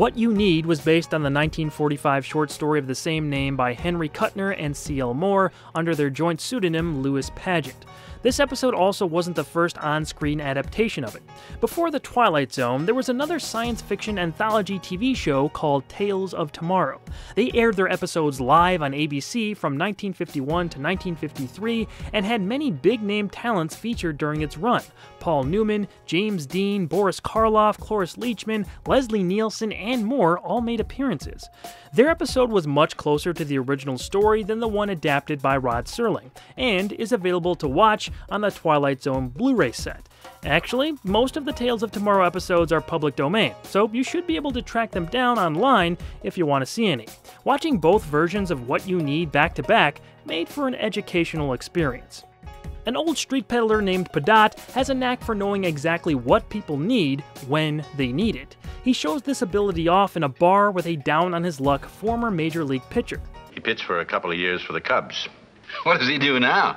What You Need was based on the 1945 short story of the same name by Henry Kuttner and C.L. Moore under their joint pseudonym Lewis Padgett. This episode also wasn't the first on screen adaptation of it. Before The Twilight Zone, there was another science fiction anthology TV show called Tales of Tomorrow. They aired their episodes live on ABC from 1951 to 1953 and had many big name talents featured during its run Paul Newman, James Dean, Boris Karloff, Cloris Leachman, Leslie Nielsen, and more all made appearances. Their episode was much closer to the original story than the one adapted by Rod Serling, and is available to watch on the Twilight Zone Blu ray set. Actually, most of the Tales of Tomorrow episodes are public domain, so you should be able to track them down online if you want to see any. Watching both versions of What You Need back to back made for an educational experience. An old street peddler named Pedott has a knack for knowing exactly what people need when they need it. He shows this ability off in a bar with a down on his luck former major league pitcher. He pitched for a couple of years for the Cubs. What does he do now?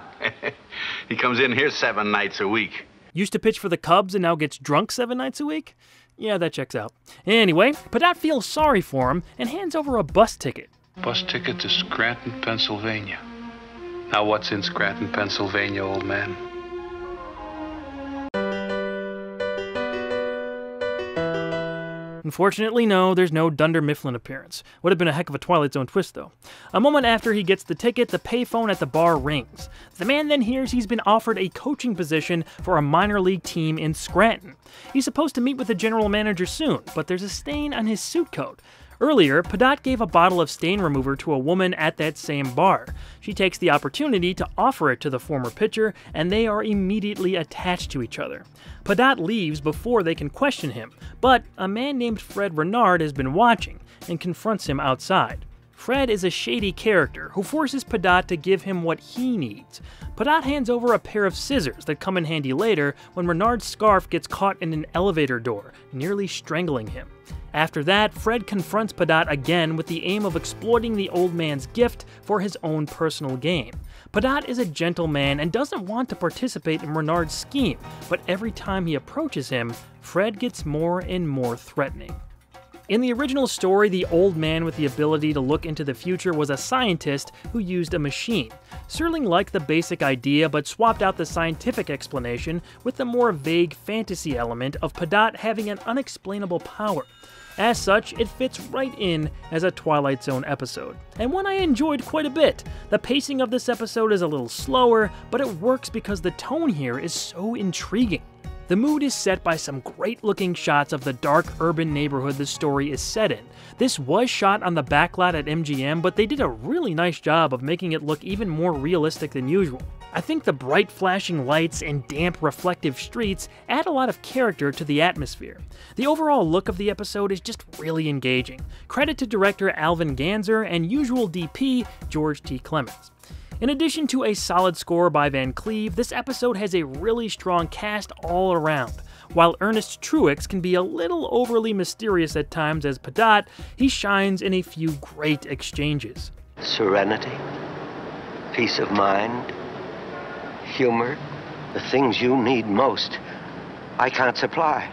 he comes in here seven nights a week. Used to pitch for the Cubs and now gets drunk seven nights a week? Yeah, that checks out. Anyway, Pedott feels sorry for him and hands over a bus ticket. Bus ticket to Scranton, Pennsylvania. Now, what's in Scranton, Pennsylvania, old man? Unfortunately, no, there's no Dunder Mifflin appearance. Would have been a heck of a Twilight Zone twist, though. A moment after he gets the ticket, the payphone at the bar rings. The man then hears he's been offered a coaching position for a minor league team in Scranton. He's supposed to meet with the general manager soon, but there's a stain on his suit coat. Earlier, Pedott gave a bottle of stain remover to a woman at that same bar. She takes the opportunity to offer it to the former pitcher, and they are immediately attached to each other. Pedott leaves before they can question him, but a man named Fred Renard has been watching and confronts him outside. Fred is a shady character who forces Pedott to give him what he needs. Pedott hands over a pair of scissors that come in handy later when Renard's scarf gets caught in an elevator door, nearly strangling him. After that, Fred confronts Pedott again with the aim of exploiting the old man's gift for his own personal gain. Pedott is a gentleman and doesn't want to participate in Renard's scheme, but every time he approaches him, Fred gets more and more threatening. In the original story, the old man with the ability to look into the future was a scientist who used a machine. Serling liked the basic idea but swapped out the scientific explanation with the more vague fantasy element of Pedott having an unexplainable power. As such, it fits right in as a Twilight Zone episode, and one I enjoyed quite a bit. The pacing of this episode is a little slower, but it works because the tone here is so intriguing. The mood is set by some great looking shots of the dark urban neighborhood the story is set in. This was shot on the backlot at MGM, but they did a really nice job of making it look even more realistic than usual. I think the bright flashing lights and damp reflective streets add a lot of character to the atmosphere. The overall look of the episode is just really engaging. Credit to director Alvin Ganzer and usual DP George T. Clemens. In addition to a solid score by Van Cleave, this episode has a really strong cast all around. While Ernest Truex can be a little overly mysterious at times as Pedott, he shines in a few great exchanges. Serenity, peace of mind, humor, the things you need most, I can't supply.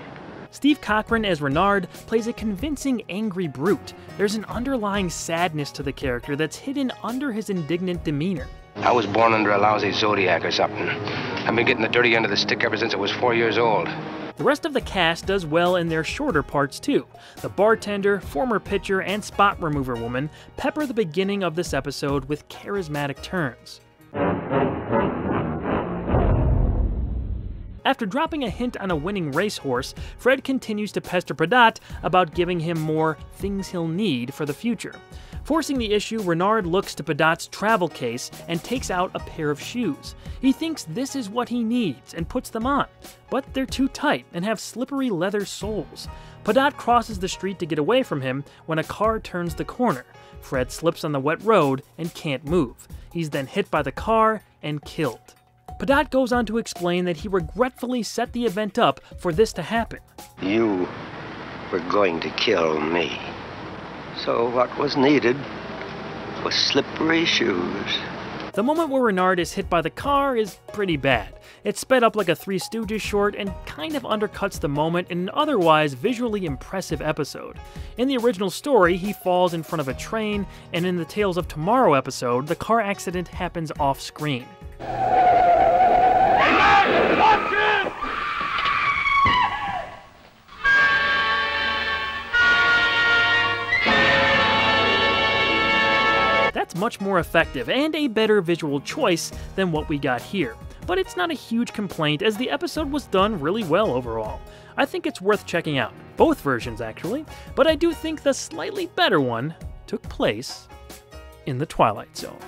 Steve Cochran as Renard plays a convincing angry brute. There's an underlying sadness to the character that's hidden under his indignant demeanor. I was born under a lousy zodiac or something. I've been getting the dirty end of the stick ever since I was four years old. The rest of the cast does well in their shorter parts too. The bartender, former pitcher, and spot remover woman pepper the beginning of this episode with charismatic turns. After dropping a hint on a winning racehorse, Fred continues to pester Pedott about giving him more things he'll need for the future. Forcing the issue, Renard looks to Pedott's travel case and takes out a pair of shoes. He thinks this is what he needs and puts them on, but they're too tight and have slippery leather soles. Pedott crosses the street to get away from him when a car turns the corner. Fred slips on the wet road and can't move. He's then hit by the car and killed. Pedott goes on to explain that he regretfully set the event up for this to happen. You were going to kill me. So what was needed was slippery shoes. The The moment where Renard is hit by the car is pretty bad. It's sped up like a Three Stooges short and kind of undercuts the moment in an otherwise visually impressive episode. In the original story, he falls in front of a train, and in the Tales of Tomorrow episode, the car accident happens off screen. That's much more effective and a better visual choice than what we got here. But it's not a huge complaint as the episode was done really well overall. I think it's worth checking out, both versions actually, but I do think the slightly better one took place in the Twilight Zone.